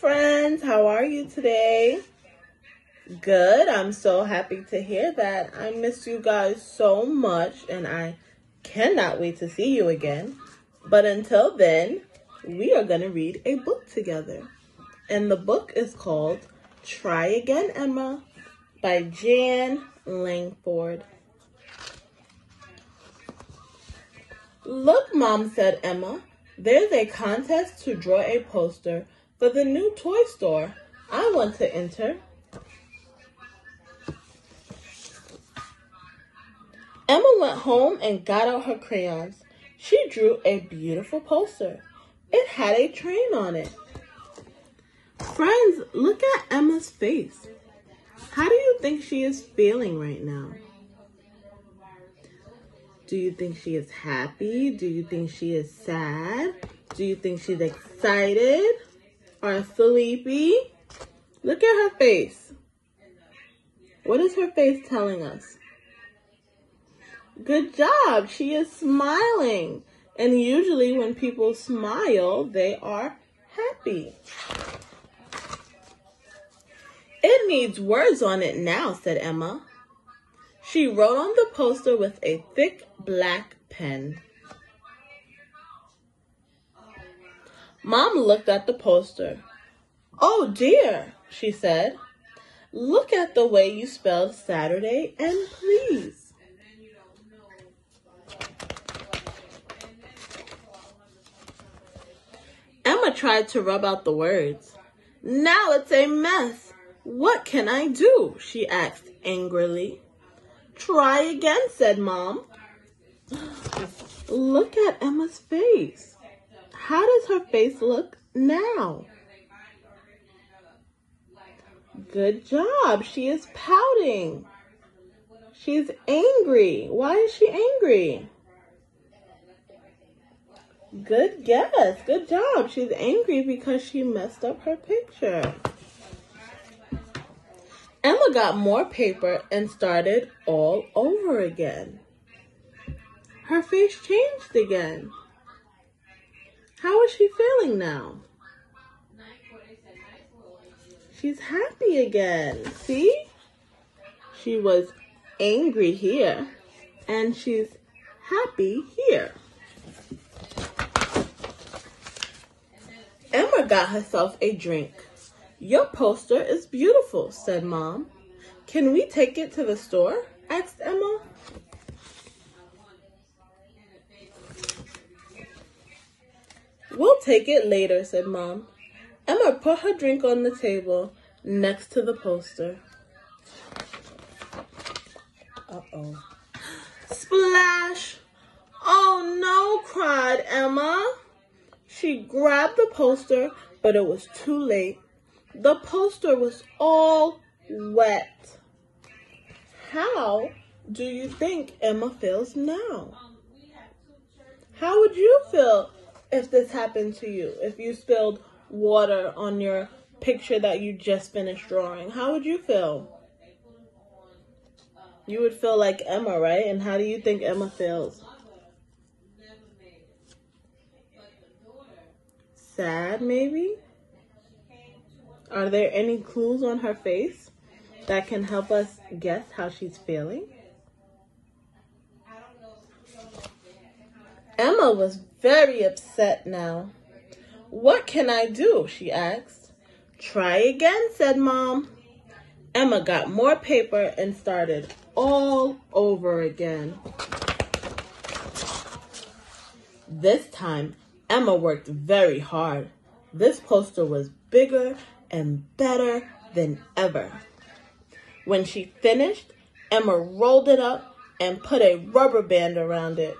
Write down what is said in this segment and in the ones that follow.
friends. How are you today? Good. I'm so happy to hear that. I miss you guys so much and I cannot wait to see you again. But until then, we are going to read a book together. And the book is called Try Again, Emma by Jan Langford. Look, Mom, said Emma. There's a contest to draw a poster for the new toy store. I want to enter. Emma went home and got out her crayons. She drew a beautiful poster. It had a train on it. Friends, look at Emma's face. How do you think she is feeling right now? Do you think she is happy? Do you think she is sad? Do you think she's excited or sleepy? Look at her face. What is her face telling us? Good job. She is smiling. And usually when people smile, they are happy. It needs words on it now, said Emma. She wrote on the poster with a thick black pen. Mom looked at the poster. Oh dear, she said. Look at the way you spelled Saturday and please. Emma tried to rub out the words. Now it's a mess. What can I do? she asked angrily. Try again, said Mom. Look at Emma's face. How does her face look now? Good job. She is pouting. She's angry. Why is she angry? Good guess. Good job. She's angry because she messed up her picture. Emma got more paper and started all over again. Her face changed again. Is she feeling now? She's happy again. See? She was angry here and she's happy here. Emma got herself a drink. Your poster is beautiful, said Mom. Can we take it to the store? asked Emma. We'll take it later, said Mom. Emma put her drink on the table next to the poster. Uh-oh. Splash! Oh no, cried Emma. She grabbed the poster, but it was too late. The poster was all wet. How do you think Emma feels now? How would you feel if this happened to you? If you spilled water on your picture that you just finished drawing? How would you feel? You would feel like Emma, right? And how do you think Emma feels? Sad, maybe? Are there any clues on her face that can help us guess how she's feeling? Emma was very upset now. What can I do? she asked. Try again, said Mom. Emma got more paper and started all over again. This time, Emma worked very hard. This poster was bigger and better than ever. When she finished, Emma rolled it up and put a rubber band around it.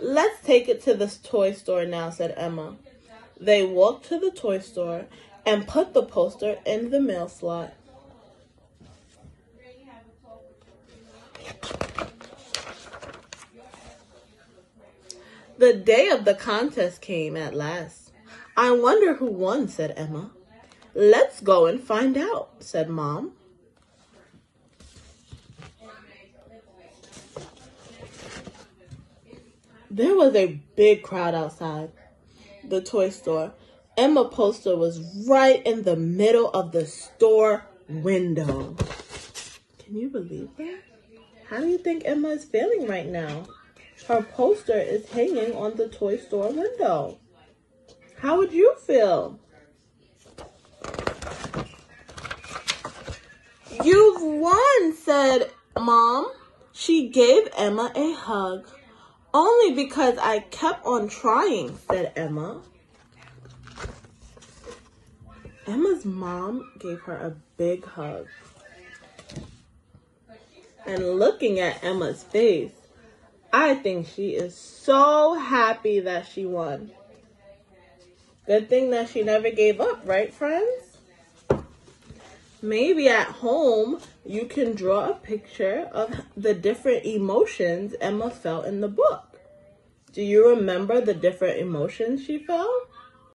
Let's take it to the toy store now, said Emma. They walked to the toy store and put the poster in the mail slot. The day of the contest came at last. I wonder who won, said Emma. Let's go and find out, said Mom. There was a big crowd outside the toy store. Emma poster was right in the middle of the store window. Can you believe that? How do you think Emma is feeling right now? Her poster is hanging on the toy store window. How would you feel? You've won, said Mom. She gave Emma a hug. Only because I kept on trying, said Emma. Emma's mom gave her a big hug. And looking at Emma's face, I think she is so happy that she won. Good thing that she never gave up, right, friends? Maybe at home you can draw a picture of the different emotions Emma felt in the book. Do you remember the different emotions she felt?